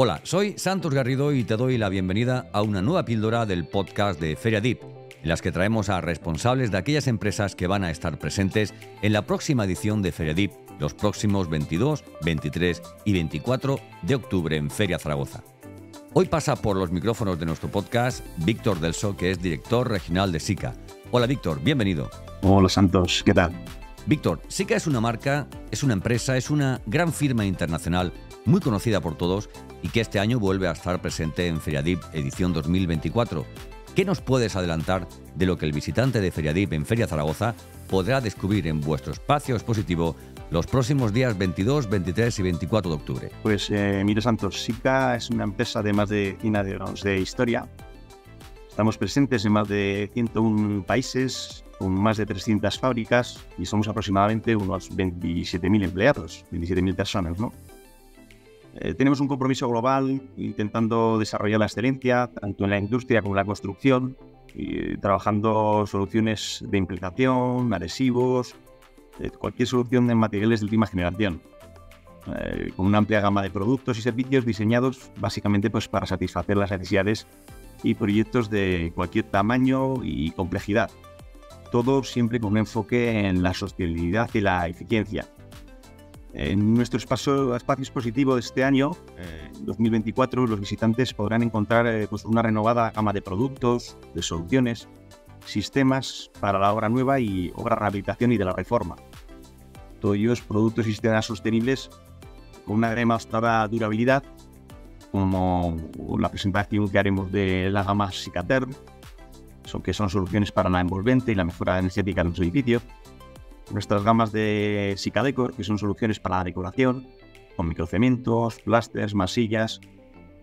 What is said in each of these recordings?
Hola, soy Santos Garrido y te doy la bienvenida a una nueva píldora del podcast de Feria Deep, en las que traemos a responsables de aquellas empresas que van a estar presentes en la próxima edición de Feria Deep, los próximos 22, 23 y 24 de octubre en Feria Zaragoza. Hoy pasa por los micrófonos de nuestro podcast Víctor Delso, que es director regional de SICA. Hola Víctor, bienvenido. Hola Santos, ¿qué tal? Víctor, SICA es una marca, es una empresa, es una gran firma internacional muy conocida por todos y que este año vuelve a estar presente en Feriadip edición 2024. ¿Qué nos puedes adelantar de lo que el visitante de Feriadip en Feria Zaragoza podrá descubrir en vuestro espacio expositivo los próximos días 22, 23 y 24 de octubre? Pues eh, mire Santos, SICA es una empresa de más de 100 años de historia. Estamos presentes en más de 101 países, con más de 300 fábricas y somos aproximadamente unos 27.000 empleados, 27.000 personas, ¿no? Eh, tenemos un compromiso global intentando desarrollar la excelencia, tanto en la industria como en la construcción, y, trabajando soluciones de implicación, adhesivos, eh, cualquier solución de materiales de última generación, eh, con una amplia gama de productos y servicios diseñados básicamente pues, para satisfacer las necesidades y proyectos de cualquier tamaño y complejidad. Todo siempre con un enfoque en la sostenibilidad y la eficiencia en nuestro espacio, espacio expositivo de este año, eh, 2024, los visitantes podrán encontrar eh, pues una renovada gama de productos, de soluciones, sistemas para la obra nueva y obra de rehabilitación y de la reforma. Todos ellos productos y sistemas sostenibles con una demostrada durabilidad, como la presentación que haremos de la gama Cicaterm, que son soluciones para la envolvente y la mejora energética de los edificios nuestras gamas de Decor, que son soluciones para la decoración, con microcementos, plasters, masillas,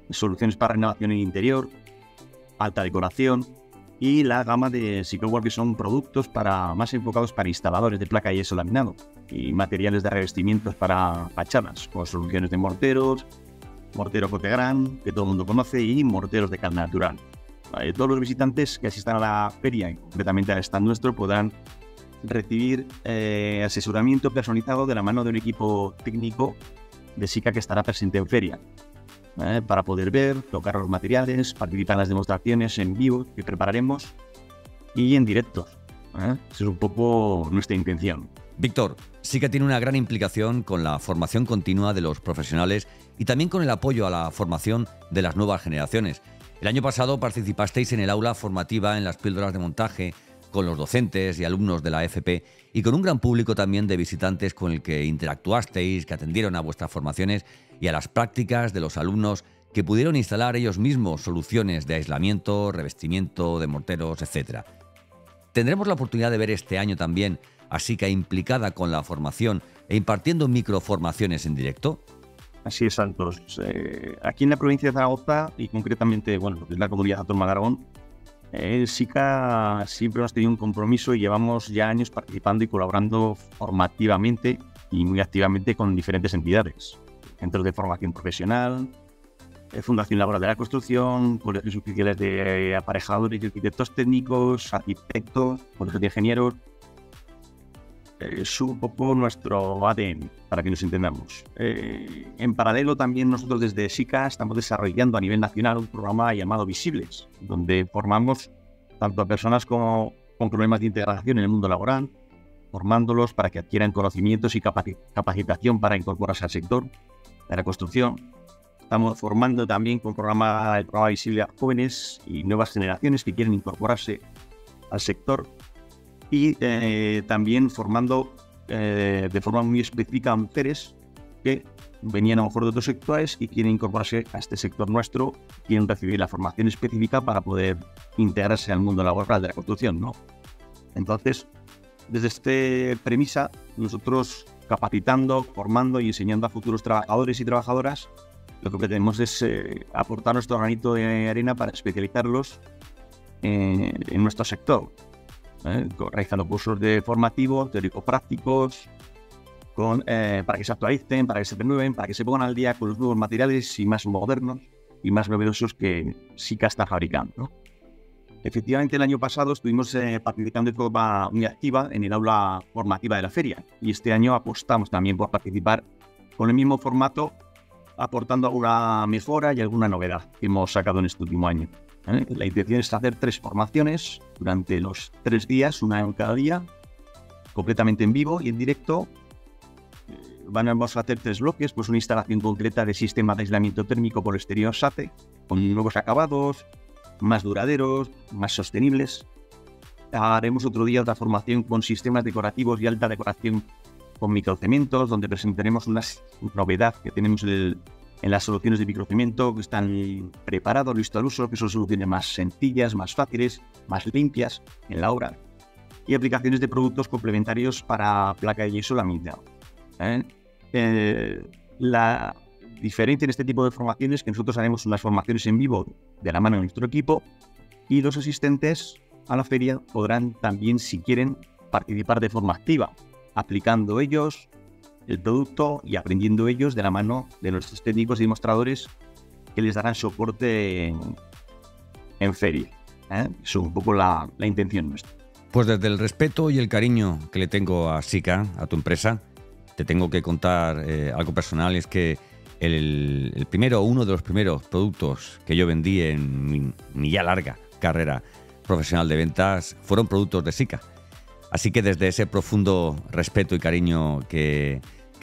soluciones para renovación en interior, alta decoración, y la gama de Psicoware, que son productos para, más enfocados para instaladores de placa y yeso laminado, y materiales de revestimientos para fachadas, con soluciones de morteros, mortero Cotegran, que todo el mundo conoce, y morteros de cal natural. todos los visitantes que asistan a la feria y concretamente al stand nuestro podrán recibir eh, asesoramiento personalizado de la mano de un equipo técnico de SICA que estará presente en feria, para poder ver, tocar los materiales, participar en las demostraciones en vivo que prepararemos y en directo. ¿eh? Esa es un poco nuestra intención. Víctor, SICA tiene una gran implicación con la formación continua de los profesionales y también con el apoyo a la formación de las nuevas generaciones. El año pasado participasteis en el aula formativa en las píldoras de montaje con los docentes y alumnos de la FP y con un gran público también de visitantes con el que interactuasteis, que atendieron a vuestras formaciones y a las prácticas de los alumnos que pudieron instalar ellos mismos soluciones de aislamiento, revestimiento de morteros, etc. Tendremos la oportunidad de ver este año también a SICA implicada con la formación e impartiendo microformaciones en directo. Así es, Santos. Eh, aquí en la provincia de Zaragoza y concretamente, bueno, en la comunidad autónoma de Aragón, el SICA siempre hemos tenido un compromiso y llevamos ya años participando y colaborando formativamente y muy activamente con diferentes entidades. Centros de formación profesional, eh, Fundación Laboral de la Construcción, colegios oficiales de aparejadores y arquitectos técnicos, arquitectos, colegios de ingenieros, es un poco nuestro ADN, para que nos entendamos. Eh, en paralelo, también nosotros desde SICA estamos desarrollando a nivel nacional un programa llamado Visibles, donde formamos tanto a personas como, con problemas de integración en el mundo laboral, formándolos para que adquieran conocimientos y capacitación para incorporarse al sector de la construcción. Estamos formando también con programa, el programa Visible a jóvenes y nuevas generaciones que quieren incorporarse al sector y eh, también formando eh, de forma muy específica a mujeres que venían a lo mejor de otros sectores y quieren incorporarse a este sector nuestro, quieren recibir la formación específica para poder integrarse al mundo laboral de la construcción, ¿no? Entonces, desde esta premisa, nosotros capacitando, formando y enseñando a futuros trabajadores y trabajadoras, lo que pretendemos es eh, aportar nuestro granito de arena para especializarlos en nuestro sector. ¿Eh? realizando cursos de formativos, teórico-prácticos, eh, para que se actualicen, para que se renueven, para que se pongan al día con los nuevos materiales y más modernos y más novedosos que SICA está fabricando. Efectivamente, el año pasado estuvimos eh, participando de forma muy activa en el aula formativa de la feria y este año apostamos también por participar con el mismo formato aportando alguna mejora y alguna novedad que hemos sacado en este último año. La intención es hacer tres formaciones durante los tres días, una en cada día, completamente en vivo y en directo. Eh, vamos a hacer tres bloques, pues una instalación concreta de sistema de aislamiento térmico por exterior SATE, con nuevos acabados, más duraderos, más sostenibles. Haremos otro día otra formación con sistemas decorativos y alta decoración con microcementos, donde presentaremos una novedad que tenemos en, las soluciones de microcemento que están preparados, listos al uso, que son soluciones más sencillas, más fáciles, más limpias en la obra. Y aplicaciones de productos complementarios para placa de yeso laminado. ¿eh? Eh, la diferencia en este tipo de formaciones es que nosotros haremos unas formaciones en vivo de la mano de nuestro equipo y los asistentes a la feria podrán también, si quieren, participar de forma activa aplicando ellos el producto y aprendiendo ellos de la mano de nuestros técnicos y demostradores que les darán soporte en, feria. ¿eh? Es un poco la, intención nuestra. Pues desde el respeto y el cariño que le tengo a SICA, a tu empresa, te tengo que contar eh, algo personal. Es que el, el, primero, uno de los primeros productos que yo vendí en mi, mi ya larga carrera profesional de ventas fueron productos de SICA. Así que desde ese profundo respeto y cariño que,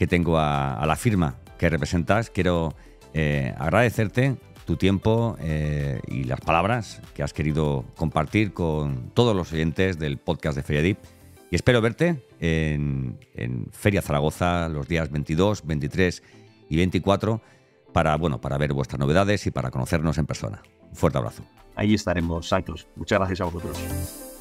tengo a, la firma que representas, quiero eh, agradecerte tu tiempo eh, y las palabras que has querido compartir con todos los oyentes del podcast de Feria Y espero verte en, en, Feria Zaragoza los días 22, 23 y 24 para, bueno, para ver vuestras novedades y para conocernos en persona. Un fuerte abrazo. Ahí estaremos, Santos. Muchas gracias a vosotros.